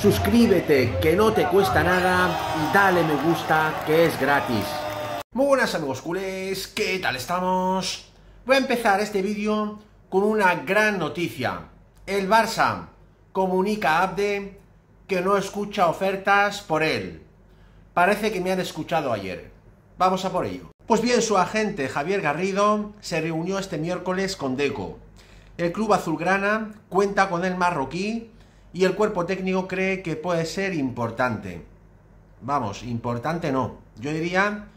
suscríbete que no te cuesta nada y dale me gusta que es gratis. Muy buenas amigos culés, ¿qué tal estamos? Voy a empezar este vídeo con una gran noticia. El Barça comunica a Abde que no escucha ofertas por él. Parece que me han escuchado ayer. Vamos a por ello. Pues bien, su agente Javier Garrido se reunió este miércoles con Deco. El club azulgrana cuenta con el marroquí y el cuerpo técnico cree que puede ser importante. Vamos, importante no. Yo diría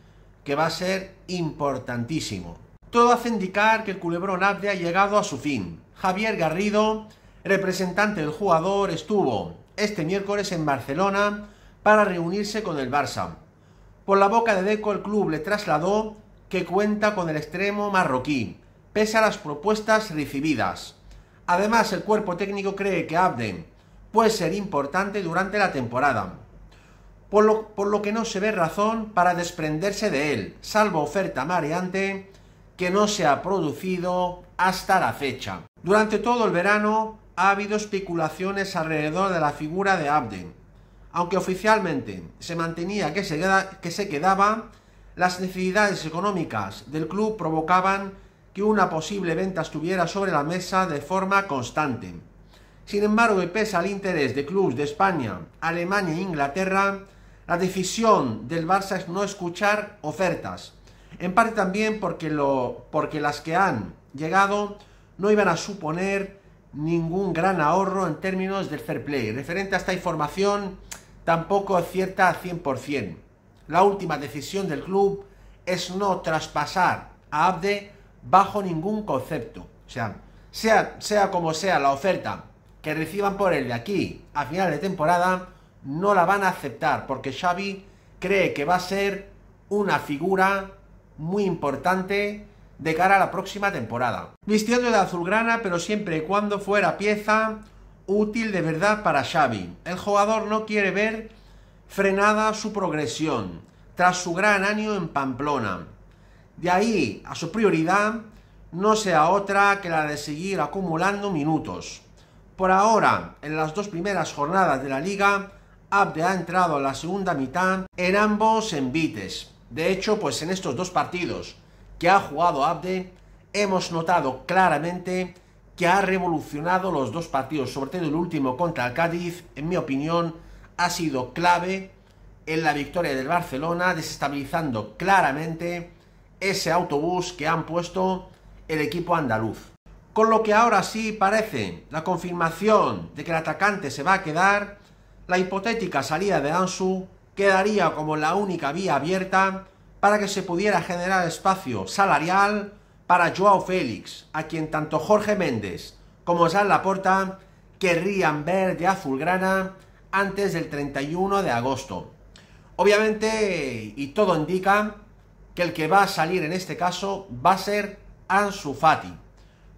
que va a ser importantísimo. Todo hace indicar que el culebrón Abde ha llegado a su fin. Javier Garrido, representante del jugador, estuvo este miércoles en Barcelona para reunirse con el Barça. Por la boca de Deco el club le trasladó que cuenta con el extremo marroquí, pese a las propuestas recibidas. Además, el cuerpo técnico cree que Abden puede ser importante durante la temporada, por lo, que no se ve razón para desprenderse de él, salvo oferta mareante que no se ha producido hasta la fecha. Durante todo el verano ha habido especulaciones alrededor de la figura de Abden, aunque oficialmente se mantenía que se quedaba, las necesidades económicas del club provocaban que una posible venta estuviera sobre la mesa de forma constante. Sin embargo, y pese al interés de clubes de España, Alemania e Inglaterra, la decisión del Barça es no escuchar ofertas. En parte también porque, lo, porque las que han llegado no iban a suponer ningún gran ahorro en términos del fair play. Referente a esta información, tampoco es cierta al 100%. La última decisión del club es no traspasar a Abde bajo ningún concepto. O sea, sea, sea como sea la oferta que reciban por él de aquí a final de temporada, no la van a aceptar porque Xavi cree que va a ser una figura muy importante de cara a la próxima temporada. Vistiendo de azulgrana, pero siempre y cuando fuera pieza útil de verdad para Xavi. El jugador no quiere ver frenada su progresión tras su gran año en Pamplona. De ahí a su prioridad no sea otra que la de seguir acumulando minutos. Por ahora, en las dos primeras jornadas de la liga, Abde ha entrado a la segunda mitad en ambos envites. De hecho, pues en estos dos partidos que ha jugado Abde, hemos notado claramente que ha revolucionado los dos partidos, sobre todo el último contra el Cádiz, en mi opinión, ha sido clave en la victoria del Barcelona, desestabilizando claramente ese autobús que han puesto el equipo andaluz. Con lo que ahora sí parece la confirmación de que el atacante se va a quedar, la hipotética salida de Ansu quedaría como la única vía abierta para que se pudiera generar espacio salarial para Joao Félix, a quien tanto Jorge Méndez como Jean Laporta querrían ver de azulgrana antes del 31 de agosto. Obviamente, y todo indica, que el que va a salir en este caso va a ser Ansu Fati.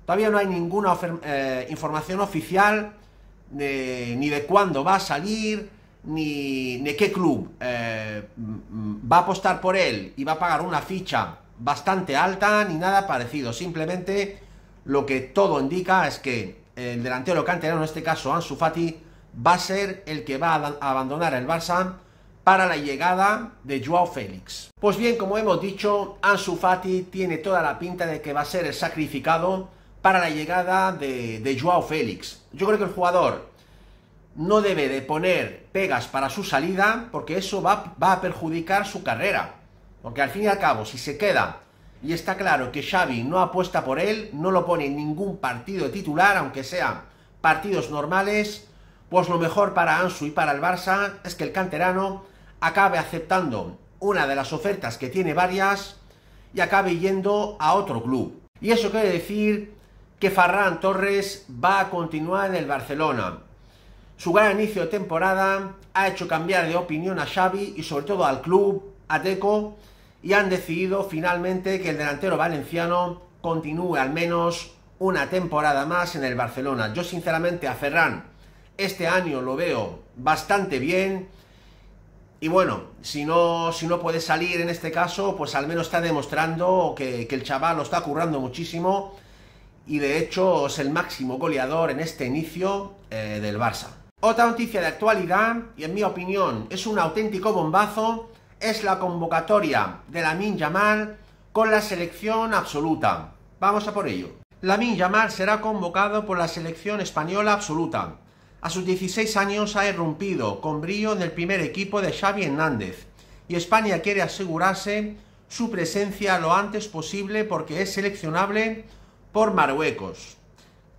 Todavía no hay ninguna eh, información oficial ni de cuándo va a salir, ni de qué club eh, va a apostar por él y va a pagar una ficha bastante alta, ni nada parecido. Simplemente lo que todo indica es que el delantero canterano, en este caso Ansu Fati, va a ser el que va a abandonar el Barça para la llegada de Joao Félix. Pues bien, como hemos dicho, Ansu Fati tiene toda la pinta de que va a ser el sacrificado para la llegada de, Joao Félix. Yo creo que el jugador no debe de poner pegas para su salida porque eso va, va, a perjudicar su carrera. Porque al fin y al cabo, si se queda y está claro que Xavi no apuesta por él, no lo pone en ningún partido titular, aunque sean partidos normales, pues lo mejor para Ansu y para el Barça es que el canterano acabe aceptando una de las ofertas que tiene varias y acabe yendo a otro club. Y eso quiere decir que Ferran Torres va a continuar en el Barcelona. Su gran inicio de temporada ha hecho cambiar de opinión a Xavi y sobre todo al club, a y han decidido finalmente que el delantero valenciano continúe al menos una temporada más en el Barcelona. Yo sinceramente a Ferran este año lo veo bastante bien y bueno, si no, si no puede salir en este caso, pues al menos está demostrando que, que el chaval lo está currando muchísimo y de hecho es el máximo goleador en este inicio eh, del Barça. Otra noticia de actualidad, y en mi opinión es un auténtico bombazo, es la convocatoria de Lamin Yamal con la selección absoluta. Vamos a por ello. Lamin Yamal será convocado por la selección española absoluta. A sus 16 años ha irrumpido con brillo en el primer equipo de Xavi Hernández y España quiere asegurarse su presencia lo antes posible porque es seleccionable por Marruecos.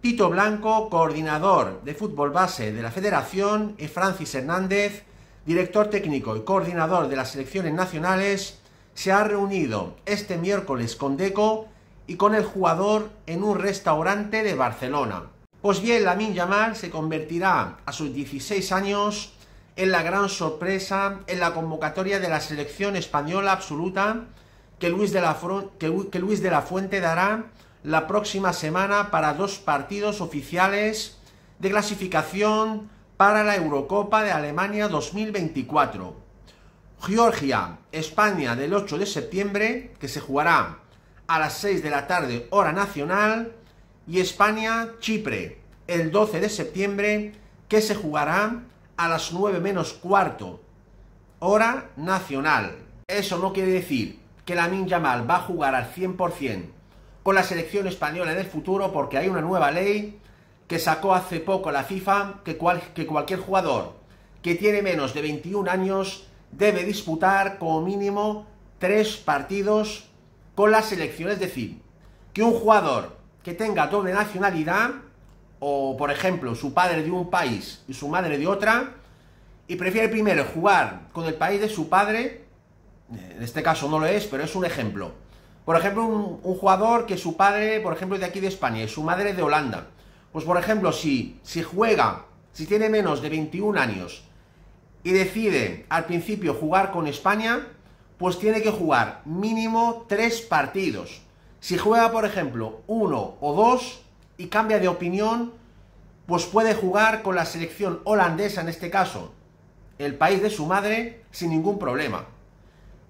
Tito Blanco, coordinador de fútbol base de la federación, y Francis Hernández, director técnico y coordinador de las selecciones nacionales, se ha reunido este miércoles con Deco y con el jugador en un restaurante de Barcelona. Pues bien, Lamin Yamal se convertirá a sus 16 años en la gran sorpresa en la convocatoria de la selección española absoluta que Luis de la, que Luis de la Fuente dará la próxima semana para dos partidos oficiales de clasificación para la Eurocopa de Alemania 2024. Georgia, España del 8 de septiembre, que se jugará a las 6 de la tarde hora nacional, y España, Chipre, el 12 de septiembre, que se jugará a las 9 menos cuarto hora nacional. Eso no quiere decir que la Yamal va a jugar al 100% con la selección española del futuro porque hay una nueva ley que sacó hace poco la FIFA que, que cualquier jugador que tiene menos de 21 años debe disputar como mínimo tres partidos con la selección. Es decir, que un jugador que tenga doble nacionalidad, o por ejemplo su padre de un país y su madre de otra, y prefiere primero jugar con el país de su padre, en este caso no lo es, pero es un ejemplo, por ejemplo, un, jugador que su padre, por ejemplo, es de aquí de España y su madre es de Holanda. Pues, por ejemplo, si, si juega, si tiene menos de 21 años y decide al principio jugar con España, pues tiene que jugar mínimo tres partidos. Si juega, por ejemplo, uno o dos y cambia de opinión, pues puede jugar con la selección holandesa, en este caso, el país de su madre, sin ningún problema.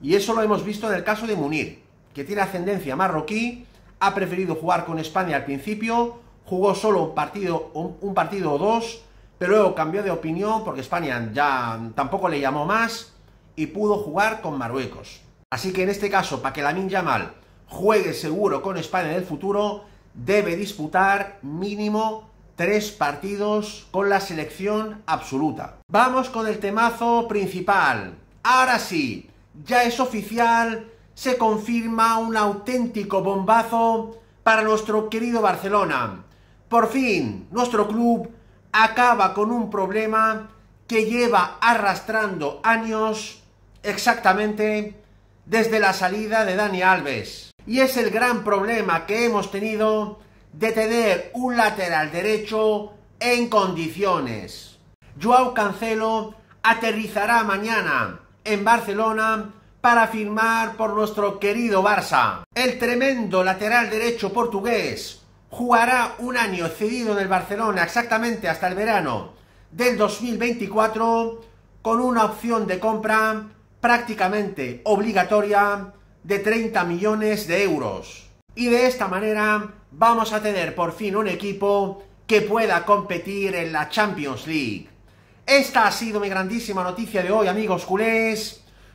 Y eso lo hemos visto en el caso de Munir que tiene ascendencia marroquí, ha preferido jugar con España al principio, jugó solo un partido, un, partido o dos, pero luego cambió de opinión porque España ya tampoco le llamó más y pudo jugar con Marruecos. Así que en este caso, para que Lamin Yamal juegue seguro con España en el futuro, debe disputar mínimo tres partidos con la selección absoluta. Vamos con el temazo principal. Ahora sí, ya es oficial se confirma un auténtico bombazo para nuestro querido Barcelona. Por fin, nuestro club acaba con un problema que lleva arrastrando años exactamente desde la salida de Dani Alves. Y es el gran problema que hemos tenido de tener un lateral derecho en condiciones. Joao Cancelo aterrizará mañana en Barcelona para firmar por nuestro querido Barça. El tremendo lateral derecho portugués jugará un año cedido en el Barcelona exactamente hasta el verano del 2024 con una opción de compra prácticamente obligatoria de 30 millones de euros. Y de esta manera vamos a tener por fin un equipo que pueda competir en la Champions League. Esta ha sido mi grandísima noticia de hoy, amigos culés.